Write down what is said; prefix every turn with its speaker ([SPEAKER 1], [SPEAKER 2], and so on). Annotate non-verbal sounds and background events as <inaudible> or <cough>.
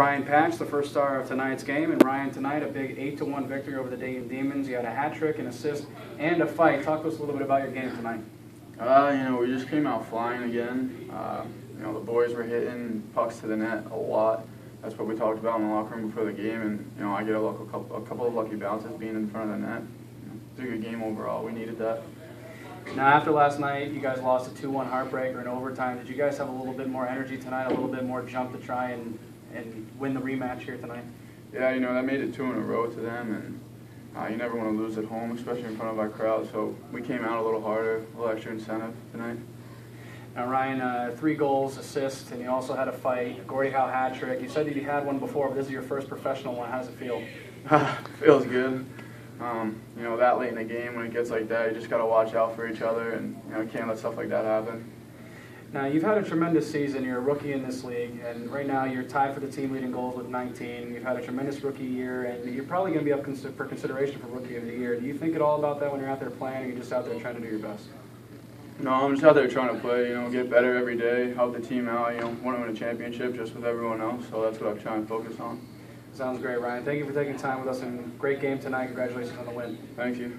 [SPEAKER 1] Ryan Patsch, the first star of tonight's game. And Ryan, tonight, a big 8 to 1 victory over the Dayton Demons. You had a hat trick, an assist, and a fight. Talk to us a little bit about your game tonight.
[SPEAKER 2] Uh, you know, we just came out flying again. Uh, you know, the boys were hitting pucks to the net a lot. That's what we talked about in the locker room before the game, and you know, I get a, a, couple, a couple of lucky bounces being in front of the net. You know, it's a good game overall. We needed that.
[SPEAKER 1] Now, after last night, you guys lost a 2 1 heartbreaker in overtime. Did you guys have a little bit more energy tonight, a little bit more jump to try and, and win the rematch here tonight?
[SPEAKER 2] Yeah, you know, that made it two in a row to them, and uh, you never want to lose at home, especially in front of our crowd. So we came out a little harder, a little extra incentive tonight.
[SPEAKER 1] Now, Ryan, uh, three goals, assists, and you also had a fight, Gordie Howe hat trick. You said that you had one before, but this is your first professional one. How does it feel? <laughs>
[SPEAKER 2] Feels good. Um, you know, that late in the game, when it gets like that, you just got to watch out for each other, and you know, can't let stuff like that happen.
[SPEAKER 1] Now, you've had a tremendous season. You're a rookie in this league, and right now you're tied for the team leading goals with 19. You've had a tremendous rookie year, and you're probably going to be up cons- for consideration for rookie of the year. Do you think at all about that when you're out there playing, or you're just out there trying to do your best?
[SPEAKER 2] No, I'm just out there trying to play, you know, get better every day, help the team out, you know, want to win a championship just with everyone else. So that's what I'm trying to focus on.
[SPEAKER 1] Sounds great, Ryan. Thank you for taking time with us, and great game tonight. Congratulations on the win.
[SPEAKER 2] Thank you.